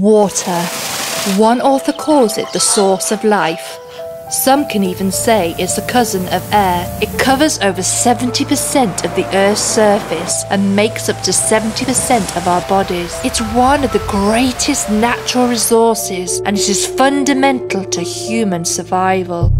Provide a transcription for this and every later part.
Water. One author calls it the source of life. Some can even say it's a cousin of air. It covers over 70% of the Earth's surface and makes up to 70% of our bodies. It's one of the greatest natural resources and it is fundamental to human survival.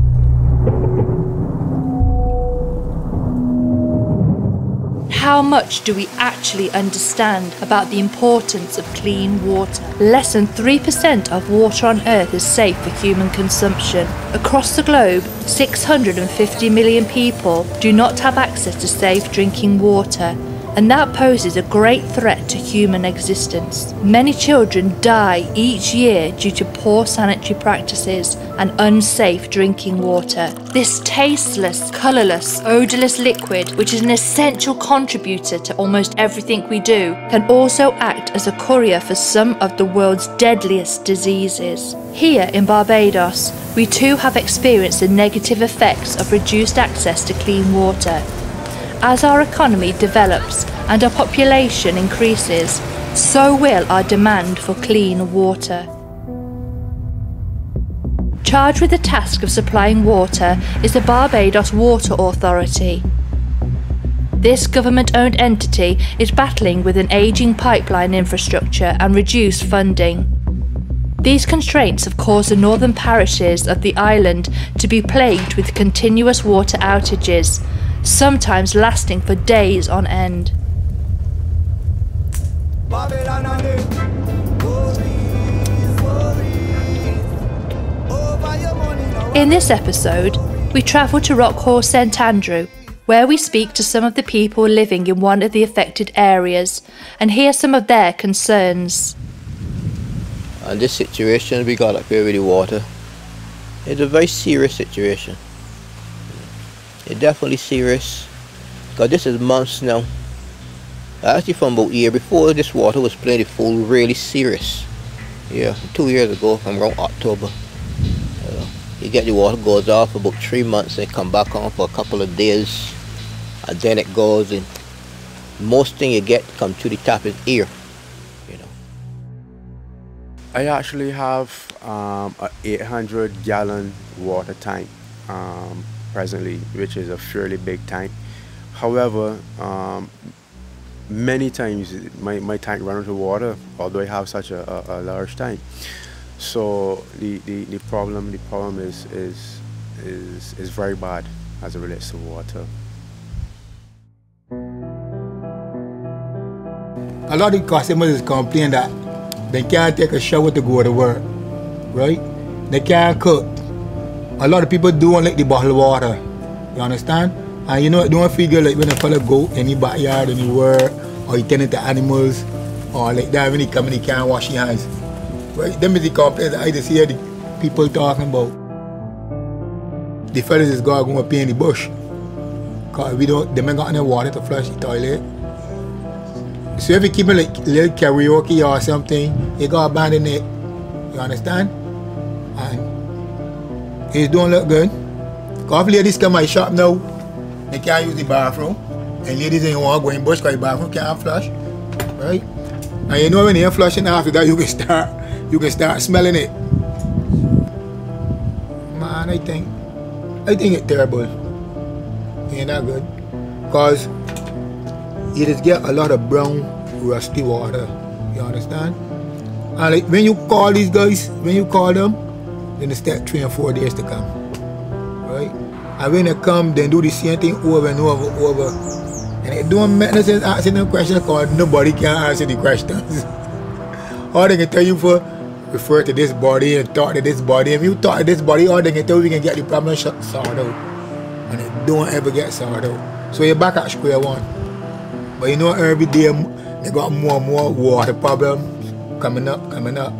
How much do we actually understand about the importance of clean water? Less than 3% of water on Earth is safe for human consumption. Across the globe, 650 million people do not have access to safe drinking water and that poses a great threat to human existence. Many children die each year due to poor sanitary practices and unsafe drinking water. This tasteless, colourless, odourless liquid, which is an essential contributor to almost everything we do, can also act as a courier for some of the world's deadliest diseases. Here in Barbados, we too have experienced the negative effects of reduced access to clean water as our economy develops and our population increases, so will our demand for clean water. Charged with the task of supplying water is the Barbados Water Authority. This government owned entity is battling with an ageing pipeline infrastructure and reduced funding. These constraints have caused the northern parishes of the island to be plagued with continuous water outages, sometimes lasting for days on end. In this episode, we travel to Rockhall St Andrew, where we speak to some of the people living in one of the affected areas and hear some of their concerns. And this situation we got up here with the water, it's a very serious situation. It's definitely serious. Because this is months now. Actually from about a year before this water was plentiful, really serious. Yeah, two years ago from around October. Uh, you get the water goes off about three months and come back on for a couple of days. And then it goes and most thing you get come to the top is air. You know. I actually have um, a 800 gallon water tank. Um, presently, which is a fairly big tank. However, um, many times my, my tank runs out of water, although I have such a, a, a large tank. So the, the, the problem the problem is, is is is very bad as it relates to water. A lot of customers complain that they can't take a shower to go to work, right? They can't cook a lot of people don't like the bottled water. You understand? And you know, don't figure like when a fella go any backyard, anywhere, or he tend to animals, or like that when he come and he can't wash his hands. Right? Them is the complaints I just hear the people talking about. The fellas is going to pay in the bush. Cause we don't, they ain't got any water to flush the toilet. So if you keep it like little karaoke or something, you gotta abandon it. You understand? And it don't look good. Cause ladies come my shop now, they can't use the bathroom. And ladies ain't want to go in bush because the bathroom can't flush. Right? And you know when you're flushing after that you can start you can start smelling it. Man, I think I think it's terrible. Ain't that good? Cause you just get a lot of brown, rusty water. You understand? And like when you call these guys, when you call them, then they start three and four days to come. Right? And when they come, they do the same thing over and over and over. And it don't make no sense asking them questions because nobody can answer the questions. all they can tell you for refer to this body and talk to this body. If you talk to this body, all they can tell you we can get the problem solved out. And it don't ever get solved out. So you're back at square one. But you know every day they got more and more water problems coming up, coming up.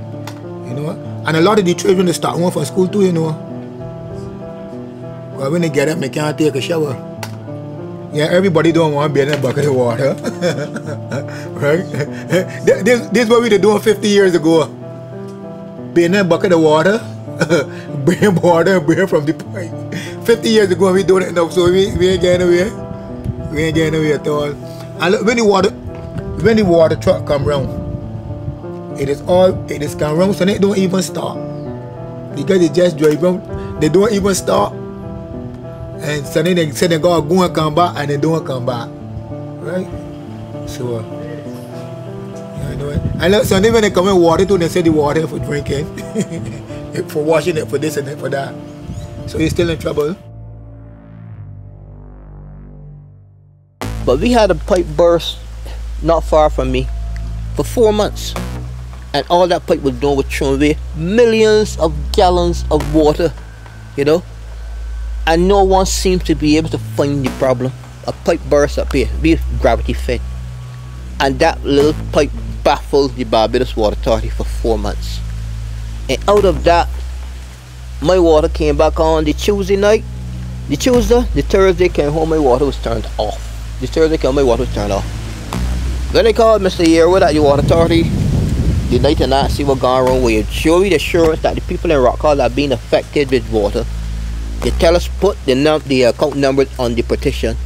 You know? And a lot of the children they start going from school too, you know. But when they get up, they can't take a shower. Yeah, everybody don't want to be in a bucket of water. right? this, this is what we were doing 50 years ago. Be in a bucket of water, bring water and bring from the pipe. 50 years ago, we doing it now, so we, we ain't getting away. We ain't getting away at all. And look, when the water, when the water truck come round, It is all it is can run so they don't even stop. Because they just drive them, they don't even stop. And then they say they gotta go and come back and they don't come back. Right? So yeah, I know it. And when they come in water too, they say the water for drinking, for washing it, for this and that, for that. So you're still in trouble. But we had a pipe burst not far from me for four months. And all that pipe was doing was throwing away millions of gallons of water, you know. And no one seems to be able to find the problem. A pipe burst up here, we gravity fed. And that little pipe baffled the Barbados Water Authority for four months. And out of that, my water came back on the Tuesday night. The Tuesday, the Thursday came home, my water was turned off. The Thursday came, my water was turned off. Then they called Mr. Yearwood at the Water Authority. The night and not see what gone wrong with it. Show me the assurance that the people in Rock Hall are being affected with water. They tell us put the num the account numbers on the petition.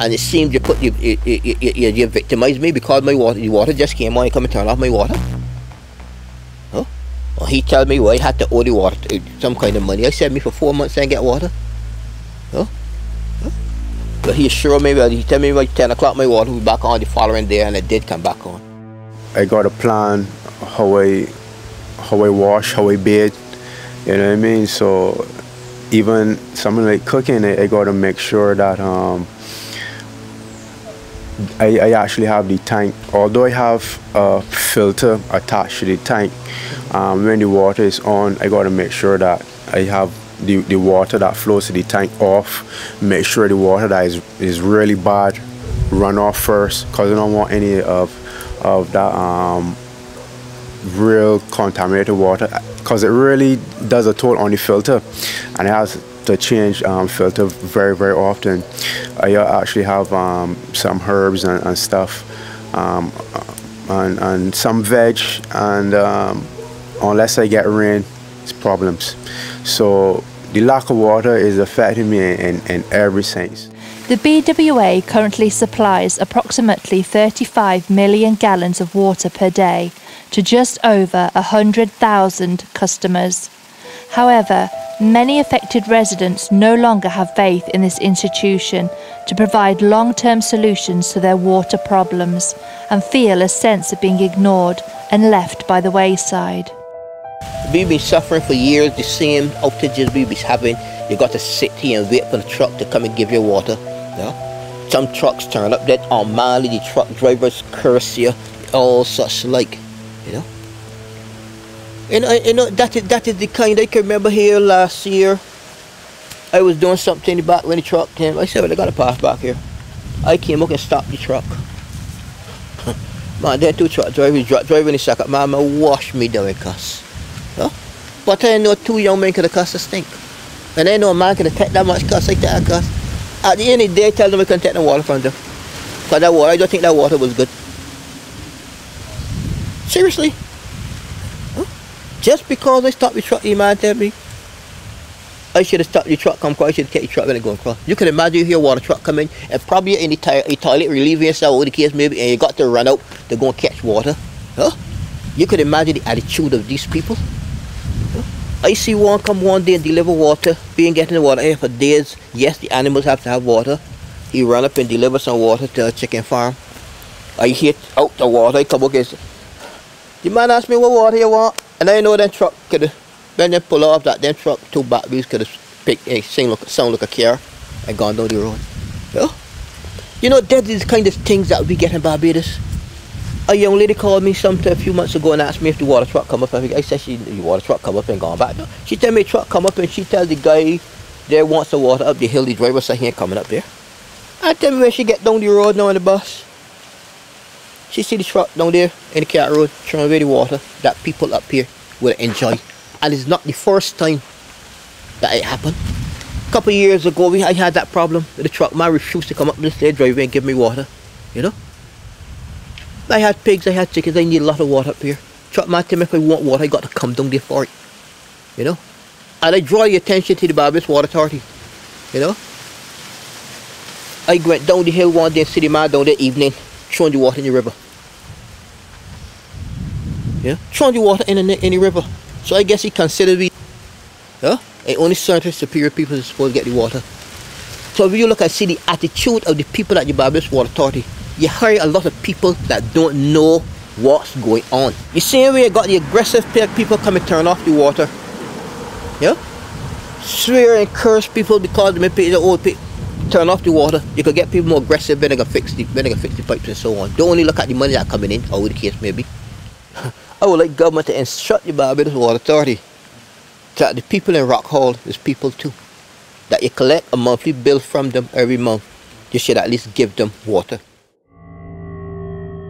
And it seems you put you you, you, you, you victimized me because my water the water just came on, you come and turn off my water. Huh? Well, he tell me well, I had to owe the water some kind of money. I said me for four months didn't get water. Huh? Huh? But he assured me, well, he tell me by 10 o'clock my water will be back on the following day and it did come back on. I got a plan how I how I wash, how I bathe. You know what I mean? So even something like cooking, I, I got to make sure that um, I, I actually have the tank. Although I have a filter attached to the tank, um, when the water is on, I got to make sure that I have the, the water that flows to the tank off. Make sure the water that is, is really bad run off first because I don't want any of of that um, real contaminated water because it really does a toll on the filter. And it has to change um, filter very very often. I actually have um, some herbs and, and stuff um, and, and, some veg and um, unless I get rain it's problems. So the lack of water is affecting me in, in every sense the BWA currently supplies approximately 35 million gallons of water per day to just over 100,000 customers. However, many affected residents no longer have faith in this institution to provide long term solutions to their water problems and feel a sense of being ignored and left by the wayside. We've been suffering for years the same outages we've been having. You got to sit here and wait for the truck to come and give you water. Yeah? Some trucks turn up that on Mali, the truck drivers curse you, all such like, you know. And I, you know that is that is the kind I can remember here last year. I was doing something in the back when the truck came. I said, well, I gotta pass back here. I came up and stopped the truck. man, then two truck drivers driving the up, man, man wash me down cuss. Huh? But I know two young men could have cussed a stink. And I know a man could have take that much cuss like that cuss. At the end of the day, tell them we can take the water from them. Because that water, I don't think that water was good. Seriously? Just because I stopped the truck, you man tell me, I should have stopped the truck come across, I should have kept the truck when it going across. You can imagine you hear water truck coming and probably in the, the toilet relieving yourself, or the case maybe, and you got to run out to go and catch water. Huh? You could imagine the attitude of these people. I see one come one day and deliver water, being getting the water here for days. Yes, the animals have to have water. He run up and deliver some water to a chicken farm. I hit out the water, I come up and the man asked me what water you want, and I know that truck could have, when they pull off that, then truck, two batteries could have picked a sing look, sound like a car and gone down the road. Yeah? You know, that is kind of things that we get in Barbados a young lady called me some a few months ago and asked me if the water truck come up. I said she the water truck come up and gone back. She tell me truck come up and she tell the guy there wants the water up the hill. The driver said he ain't coming up there. I tell me when she get down the road now in the bus. She see the truck down there in the cat road throwing away the water that people up here will enjoy. And it's not the first time that it happened. A couple years ago we I had that problem with the truck. Man refused to come up this day driver and give me water. You know? I had pigs, I had chickens, I need a lot of water up here. Truck my time if I want water, I got to come down there for it. You know? And I draw your attention to the Barbados Water Authority. You know? I went down the hill one day, city man down there evening, throwing the water in the river. Yeah, throwing the water in the, in the river. So I guess he considered we, yeah, and only certain superior people is supposed to get the water. So if you look and see the attitude of the people at the Barbados Water Authority, you hire a lot of people that don't know what's going on. The same way you got the aggressive people coming turn off the water. Yeah? Swear and curse people because they may pay the old pay, turn off the water. You could get people more aggressive, then they can fix the then they can fix the pipes and so on. Don't only look at the money that's coming in, or the case may be. I would like government to instruct the Barbados Water Authority that the people in Rock Hall is people too. That you collect a monthly bill from them every month. You should at least give them water.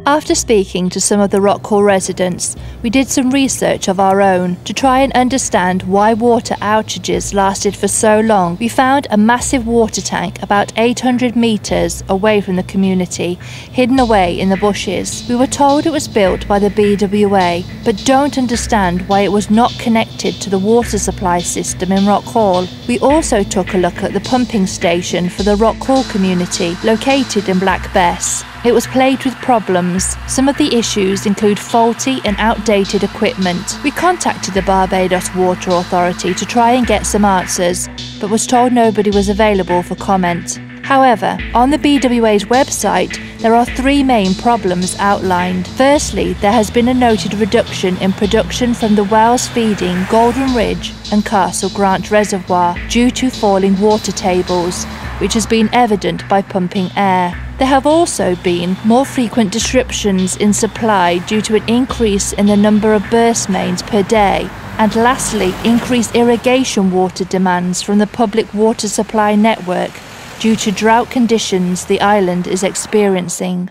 After speaking to some of the Rock Hall residents, we did some research of our own to try and understand why water outages lasted for so long. We found a massive water tank about 800 metres away from the community, hidden away in the bushes. We were told it was built by the BWA, but don't understand why it was not connected to the water supply system in Rock Hall. We also took a look at the pumping station for the Rock Hall community, located in Black Bess. It was plagued with problems. Some of the issues include faulty and outdated equipment. We contacted the Barbados Water Authority to try and get some answers, but was told nobody was available for comment. However, on the BWA's website, there are three main problems outlined. Firstly, there has been a noted reduction in production from the wells feeding Golden Ridge and Castle Grant Reservoir due to falling water tables, which has been evident by pumping air. There have also been more frequent disruptions in supply due to an increase in the number of burst mains per day, and lastly, increased irrigation water demands from the public water supply network due to drought conditions the island is experiencing.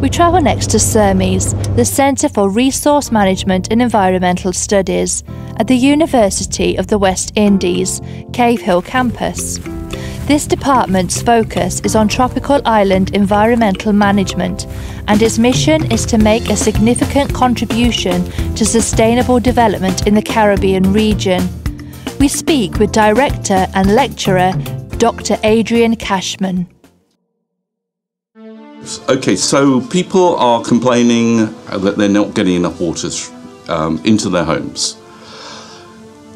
We travel next to CERMES, the Centre for Resource Management and Environmental Studies, at the University of the West Indies, Cave Hill campus. This department's focus is on tropical island environmental management, and its mission is to make a significant contribution to sustainable development in the Caribbean region. We speak with director and lecturer Dr. Adrian Cashman. Okay, so people are complaining that they're not getting enough water um, into their homes.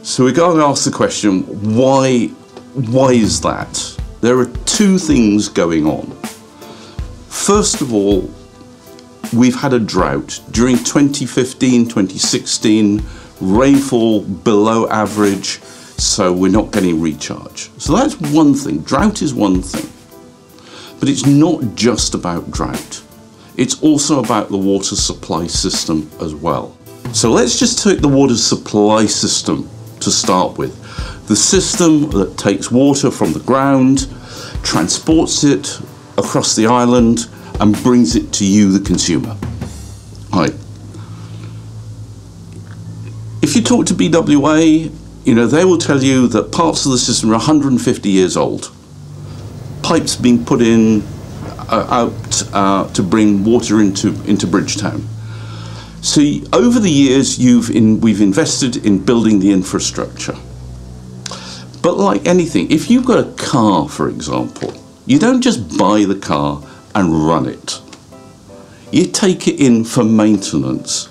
So we got to ask the question why why is that? There are two things going on. First of all, we've had a drought. During 2015, 2016, rainfall below average, so we're not getting recharge. So that's one thing. Drought is one thing. But it's not just about drought. It's also about the water supply system as well. So let's just take the water supply system to start with the system that takes water from the ground, transports it across the island, and brings it to you, the consumer. Right. If you talk to BWA, you know, they will tell you that parts of the system are 150 years old. Pipes being put in uh, out uh, to bring water into, into Bridgetown. So over the years, you've in, we've invested in building the infrastructure. But like anything, if you've got a car, for example, you don't just buy the car and run it. You take it in for maintenance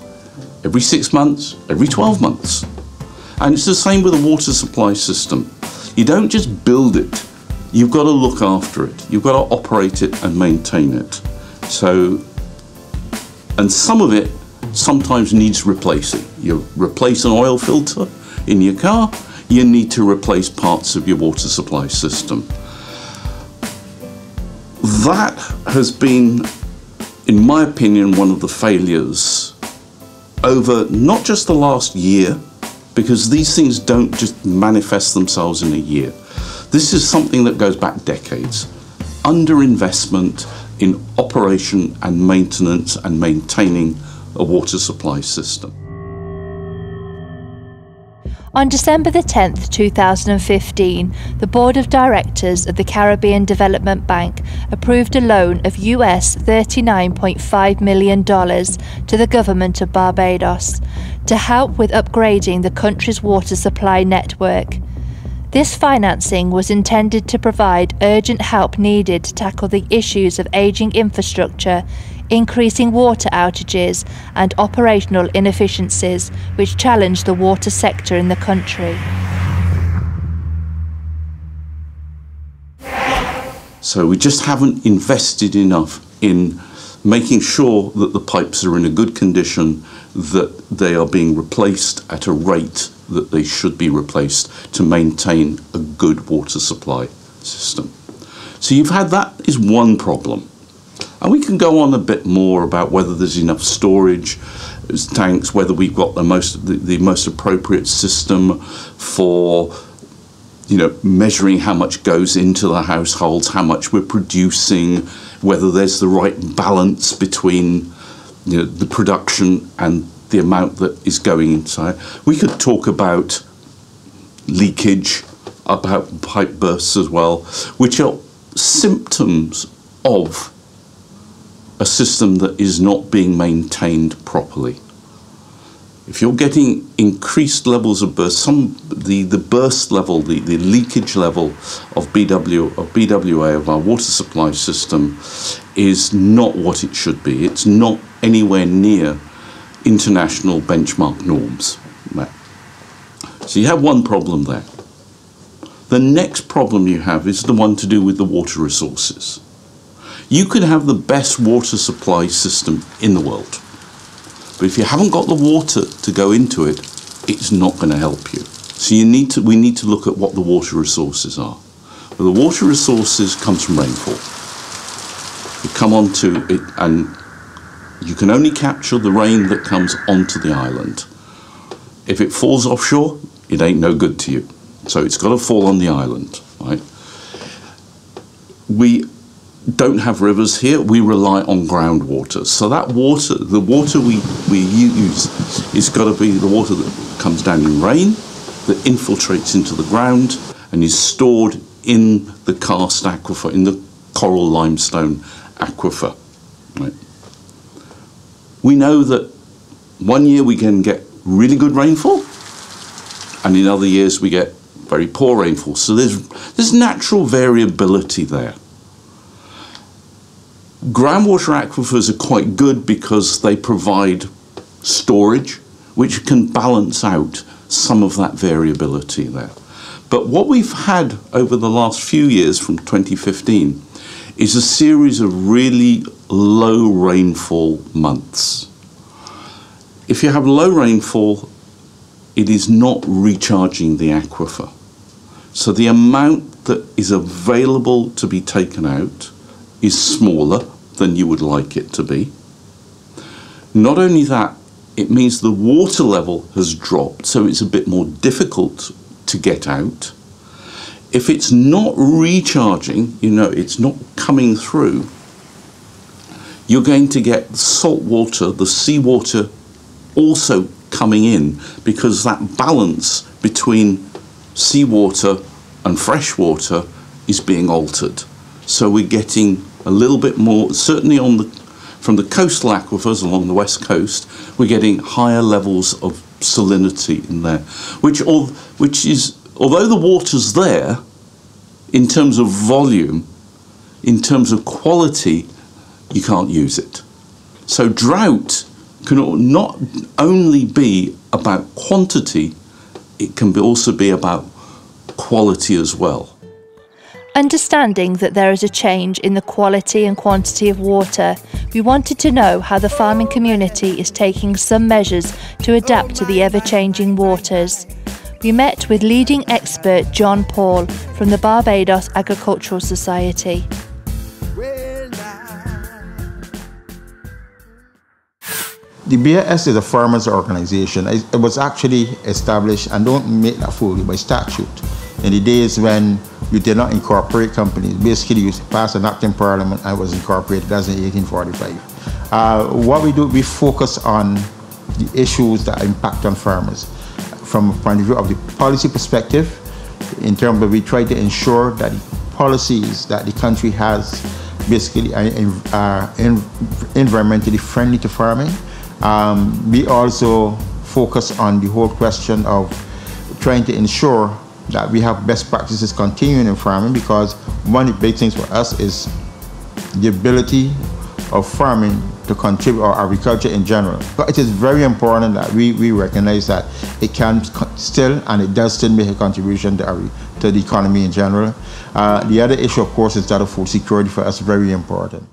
every six months, every 12 months. And it's the same with the water supply system. You don't just build it, you've got to look after it. You've got to operate it and maintain it. So, and some of it sometimes needs replacing. You replace an oil filter in your car, you need to replace parts of your water supply system. That has been, in my opinion, one of the failures over not just the last year, because these things don't just manifest themselves in a year. This is something that goes back decades. Underinvestment in operation and maintenance and maintaining a water supply system. On December the 10th, 2015, the Board of Directors of the Caribbean Development Bank approved a loan of US $39.5 million to the government of Barbados to help with upgrading the country's water supply network. This financing was intended to provide urgent help needed to tackle the issues of ageing infrastructure, increasing water outages and operational inefficiencies which challenge the water sector in the country. So we just haven't invested enough in making sure that the pipes are in a good condition, that they are being replaced at a rate that they should be replaced to maintain a good water supply system. So you've had that is one problem. And we can go on a bit more about whether there's enough storage tanks, whether we've got the most the, the most appropriate system for you know, measuring how much goes into the households, how much we're producing, whether there's the right balance between you know, the production and the amount that is going inside. We could talk about leakage, about pipe bursts as well, which are symptoms of a system that is not being maintained properly if you're getting increased levels of burst, some the, the burst level, the, the leakage level of BW of BWA of our water supply system is not what it should be. It's not anywhere near international benchmark norms. So you have one problem there. The next problem you have is the one to do with the water resources. You could have the best water supply system in the world but if you haven't got the water to go into it, it's not going to help you. So you need to, we need to look at what the water resources are. Well, the water resources comes from rainfall. You come onto it and you can only capture the rain that comes onto the island. If it falls offshore, it ain't no good to you. So it's got to fall on the island, right? We don't have rivers here, we rely on groundwater. So that water, the water we, we use, is got to be the water that comes down in rain, that infiltrates into the ground, and is stored in the karst aquifer, in the coral limestone aquifer. Right. We know that one year we can get really good rainfall, and in other years we get very poor rainfall. So there's, there's natural variability there. Groundwater aquifers are quite good because they provide storage, which can balance out some of that variability there. But what we've had over the last few years from 2015 is a series of really low rainfall months. If you have low rainfall, it is not recharging the aquifer. So the amount that is available to be taken out is smaller than you would like it to be. Not only that, it means the water level has dropped, so it's a bit more difficult to get out. If it's not recharging, you know, it's not coming through, you're going to get salt water, the seawater also coming in because that balance between seawater and fresh water is being altered. So we're getting a little bit more, certainly on the from the coastal aquifers along the west coast, we're getting higher levels of salinity in there, which, which is, although the water's there, in terms of volume, in terms of quality, you can't use it. So drought can not only be about quantity, it can also be about quality as well. Understanding that there is a change in the quality and quantity of water, we wanted to know how the farming community is taking some measures to adapt to the ever changing waters. We met with leading expert John Paul from the Barbados Agricultural Society. The BAS is a farmers' organization. It was actually established, and don't make that fool by statute in the days when you did not incorporate companies. Basically, you passed an act in Parliament and was incorporated. That's in 1845. Uh, what we do, we focus on the issues that impact on farmers from a point of view of the policy perspective. In terms of we try to ensure that the policies that the country has basically are, are environmentally friendly to farming. Um, we also focus on the whole question of trying to ensure that we have best practices continuing in farming because one of the big things for us is the ability of farming to contribute, or agriculture in general. But it is very important that we, we recognize that it can still, and it does still make a contribution to, to the economy in general. Uh, the other issue, of course, is that of food security for us, very important.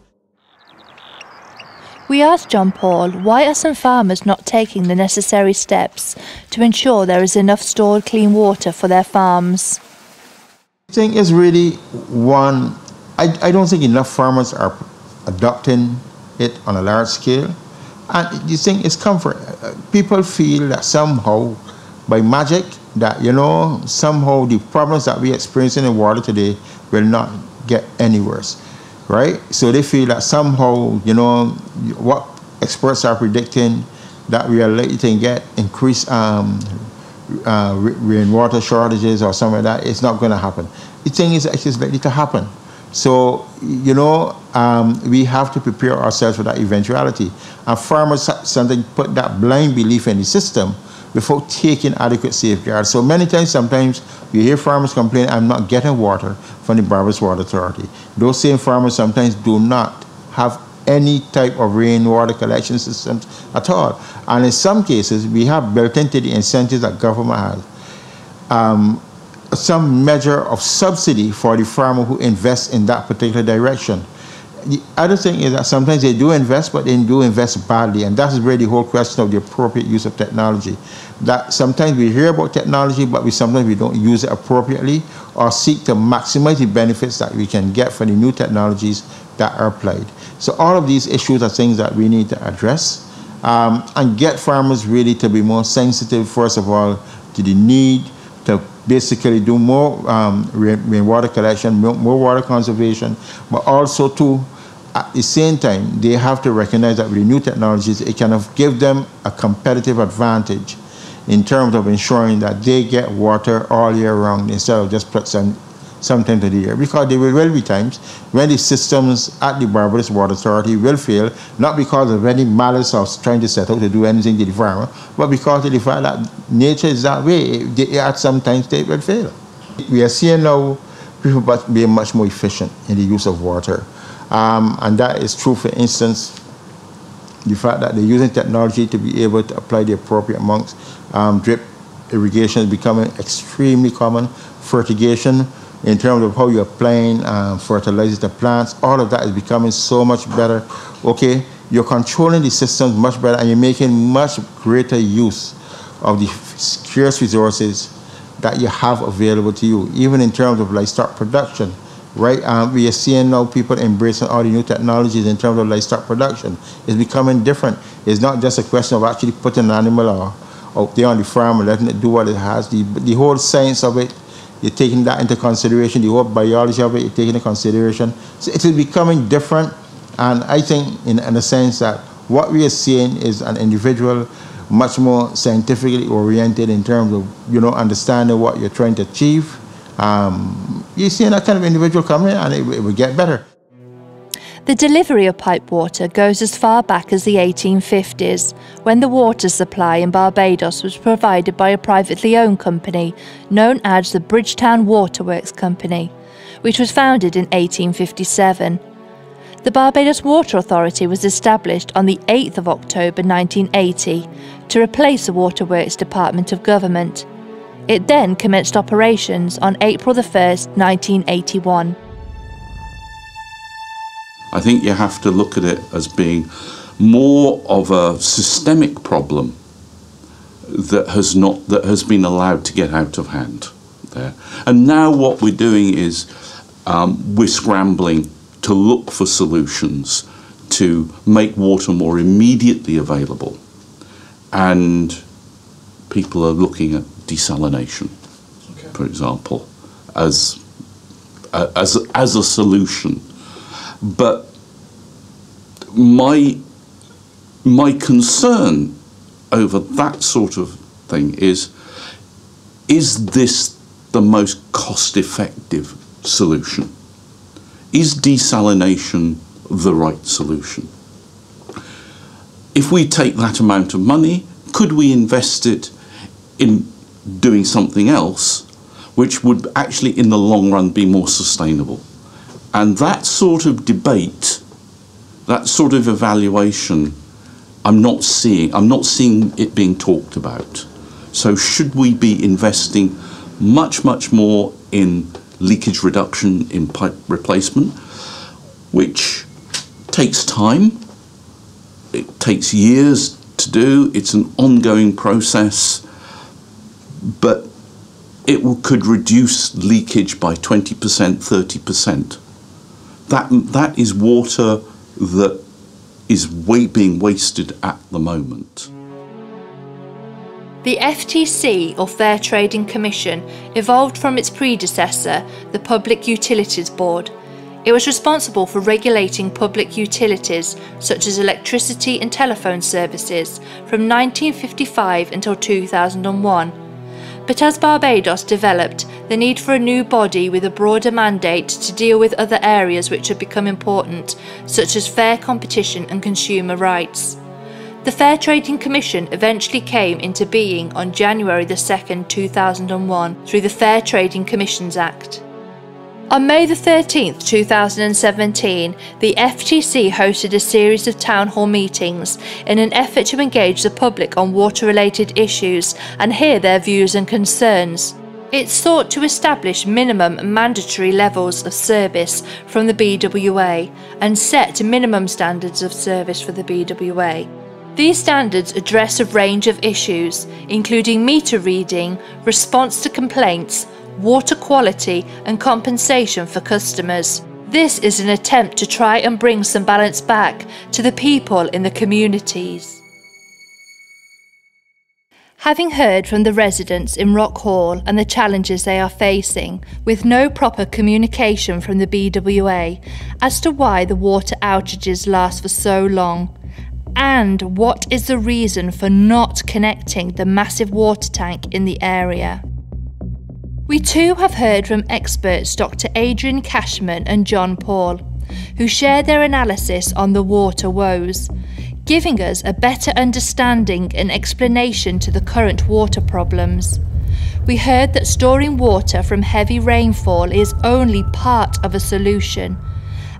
We asked John Paul why are some farmers not taking the necessary steps to ensure there is enough stored clean water for their farms. I think is really one, I, I don't think enough farmers are adopting it on a large scale. And you think it's comfort. Uh, people feel that somehow, by magic, that, you know, somehow the problems that we experience in the water today will not get any worse right? So they feel that somehow, you know, what experts are predicting that we are likely to get increased um, uh, rainwater shortages or something like that, it's not going to happen. The thing is, it is likely to happen. So, you know, um, we have to prepare ourselves for that eventuality. And farmers sometimes put that blind belief in the system without taking adequate safeguards. So many times, sometimes you hear farmers complain, I'm not getting water from the Barbados Water Authority. Those same farmers sometimes do not have any type of rainwater collection systems at all. And in some cases, we have built into the incentives that government has um, some measure of subsidy for the farmer who invests in that particular direction. The other thing is that sometimes they do invest, but they do invest badly, and that's really the whole question of the appropriate use of technology. That sometimes we hear about technology, but we sometimes we don't use it appropriately or seek to maximize the benefits that we can get from the new technologies that are applied. So all of these issues are things that we need to address um, and get farmers really to be more sensitive, first of all, to the need basically do more um, rainwater collection, more water conservation, but also to, at the same time, they have to recognize that with the new technologies, it can give them a competitive advantage in terms of ensuring that they get water all year round instead of just put some of the year. Because there will be times when the systems at the Barbados Water Authority will fail, not because of any malice of trying to set out to do anything to the farmer, but because of the fact that nature is that way. They, at some times they will fail. We are seeing now people being much more efficient in the use of water. Um, and that is true, for instance, the fact that they're using technology to be able to apply the appropriate amounts um, drip irrigation is becoming extremely common. Fertigation, in terms of how you're applying um, fertilizers to plants, all of that is becoming so much better. Okay, you're controlling the systems much better and you're making much greater use of the scarce resources that you have available to you, even in terms of livestock production right? Um, we are seeing now people embracing all the new technologies in terms of livestock production. It's becoming different. It's not just a question of actually putting an animal or out there on the farm and letting it do what it has. The, the whole science of it, you're taking that into consideration, the whole biology of it, you're taking into consideration. So it is becoming different, and I think in, in a sense that what we are seeing is an individual much more scientifically oriented in terms of, you know, understanding what you're trying to achieve. Um, you're seeing that kind of individual come in and it, it will get better. The delivery of pipe water goes as far back as the 1850s, when the water supply in Barbados was provided by a privately owned company known as the Bridgetown Waterworks Company, which was founded in 1857. The Barbados Water Authority was established on the 8th of October 1980 to replace the Waterworks Department of Government. It then commenced operations on April 1, 1981. I think you have to look at it as being more of a systemic problem that has not that has been allowed to get out of hand there. And now what we're doing is um, we're scrambling to look for solutions to make water more immediately available. And people are looking at desalination, okay. for example, as, uh, as, as a solution but my my concern over that sort of thing is is this the most cost effective solution? Is desalination the right solution? If we take that amount of money, could we invest it in doing something else which would actually in the long run be more sustainable? And that sort of debate that sort of evaluation, I'm not seeing. I'm not seeing it being talked about. So should we be investing much, much more in leakage reduction, in pipe replacement, which takes time. It takes years to do. It's an ongoing process, but it could reduce leakage by 20%, 30%. That, that is water that is being wasted at the moment. The FTC, or Fair Trading Commission, evolved from its predecessor, the Public Utilities Board. It was responsible for regulating public utilities such as electricity and telephone services from 1955 until 2001. But as Barbados developed, the need for a new body with a broader mandate to deal with other areas which had become important, such as fair competition and consumer rights. The Fair Trading Commission eventually came into being on January 2, 2001 through the Fair Trading Commissions Act. On May 13, 2017, the FTC hosted a series of town hall meetings in an effort to engage the public on water related issues and hear their views and concerns. It sought to establish minimum mandatory levels of service from the BWA and set minimum standards of service for the BWA. These standards address a range of issues, including meter reading, response to complaints, water quality and compensation for customers. This is an attempt to try and bring some balance back to the people in the communities. Having heard from the residents in Rock Hall and the challenges they are facing, with no proper communication from the BWA as to why the water outages last for so long, and what is the reason for not connecting the massive water tank in the area. We too have heard from experts Dr. Adrian Cashman and John Paul, who share their analysis on the water woes, giving us a better understanding and explanation to the current water problems. We heard that storing water from heavy rainfall is only part of a solution,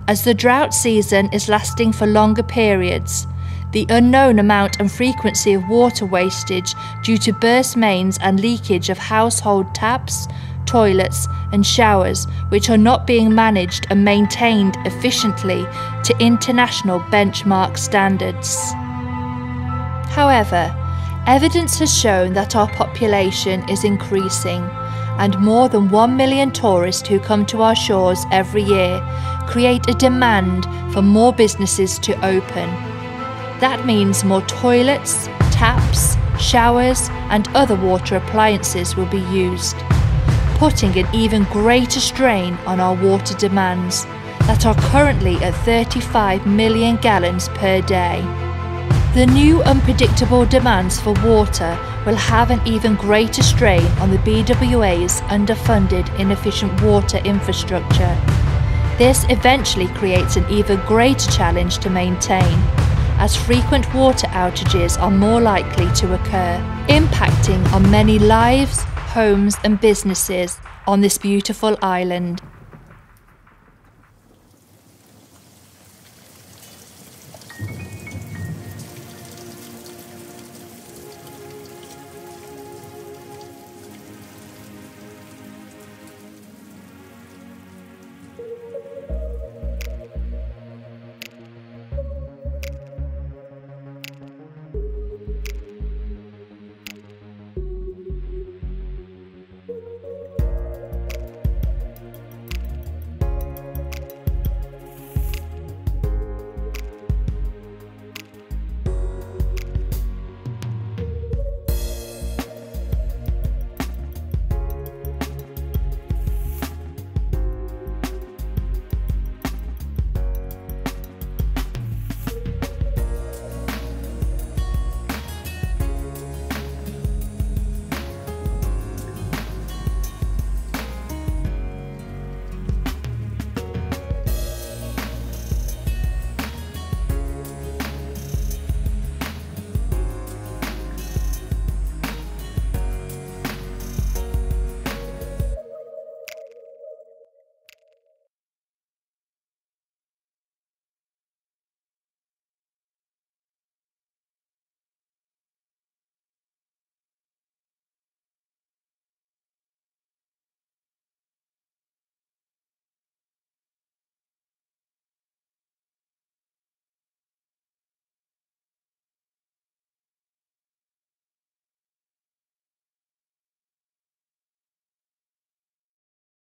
as the drought season is lasting for longer periods. The unknown amount and frequency of water wastage due to burst mains and leakage of household taps, toilets, and showers, which are not being managed and maintained efficiently to international benchmark standards. However, evidence has shown that our population is increasing, and more than 1 million tourists who come to our shores every year create a demand for more businesses to open. That means more toilets, taps, showers, and other water appliances will be used putting an even greater strain on our water demands that are currently at 35 million gallons per day. The new unpredictable demands for water will have an even greater strain on the BWA's underfunded inefficient water infrastructure. This eventually creates an even greater challenge to maintain, as frequent water outages are more likely to occur, impacting on many lives, homes and businesses on this beautiful island.